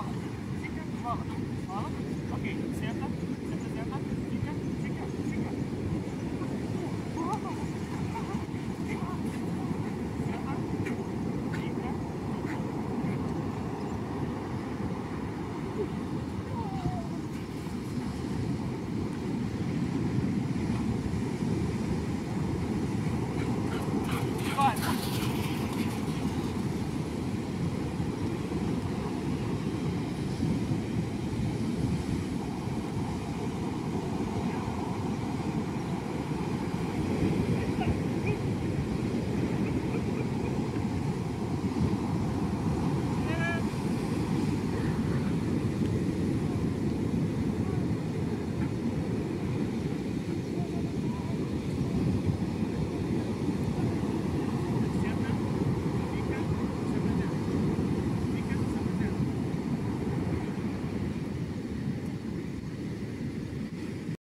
Mama. Mama.